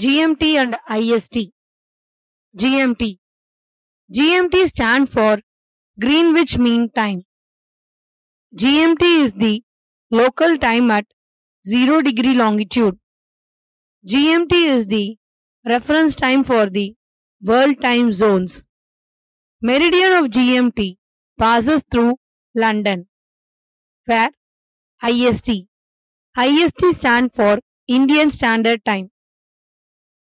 GMT and IST. GMT. GMT stand for Greenwich Mean Time. GMT is the local time at 0 degree longitude. GMT is the reference time for the world time zones. Meridian of GMT passes through London. Where IST. IST stand for Indian Standard Time.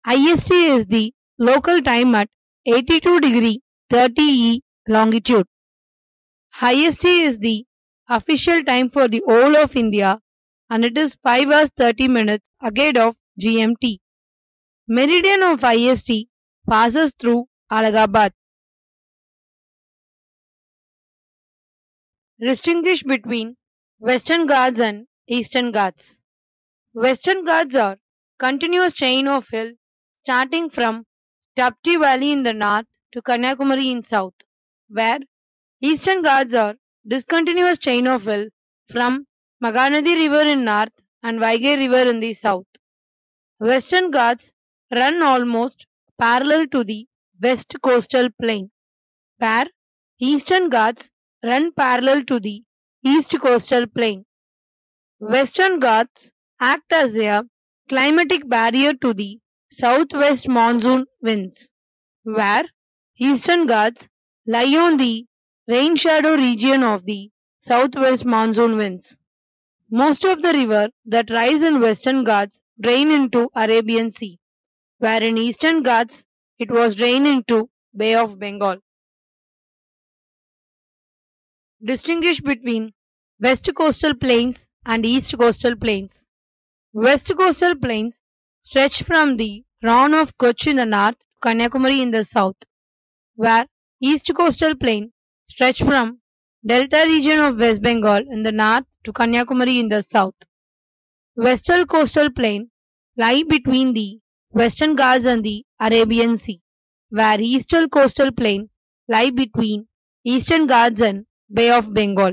IST is the local time at 82 degree 30 E longitude. IST is the official time for the whole of India and it is 5 hours 30 minutes ahead of GMT. Meridian of IST passes through Allahabad. Distinguish between Western Ghats and Eastern Ghats. Western Ghats are continuous chain of hills starting from Tapti Valley in the north to Kanyakumari in south, where Eastern Ghats are discontinuous chain of hills from Mahanadi River in north and Vaigai River in the south. Western Ghats run almost parallel to the west coastal plain, where Eastern Ghats run parallel to the east coastal plain. Western Ghats act as a climatic barrier to the southwest monsoon winds, where Eastern Ghats lie on the rain shadow region of the southwest monsoon winds. Most of the river that rise in Western Ghats drain into Arabian Sea, where in Eastern Ghats it was drained into Bay of Bengal. Distinguish between West Coastal Plains and East Coastal Plains. West Coastal Plains stretch from the Rann of Kutch in the north to Kanyakumari in the south, where East Coastal Plain stretch from Delta region of West Bengal in the north to Kanyakumari in the south. Western Coastal Plain lie between the Western Ghats and the Arabian Sea, where Eastern Coastal Plain lie between Eastern Ghats and Bay of Bengal.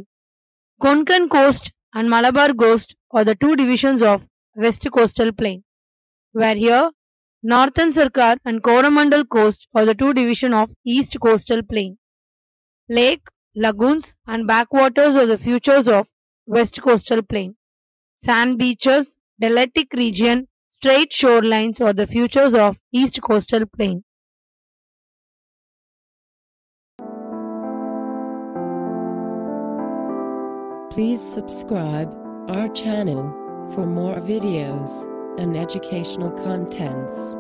Konkan Coast and Malabar Coast are the two divisions of West Coastal Plain, where here Northern Sarkar and Coromandel Coast are the two divisions of East Coastal Plain. Lake, lagoons and backwaters are the features of West Coastal Plain. Sand beaches, deltic region, straight shorelines are the features of East Coastal Plain. Please subscribe our channel for more videos and educational contents.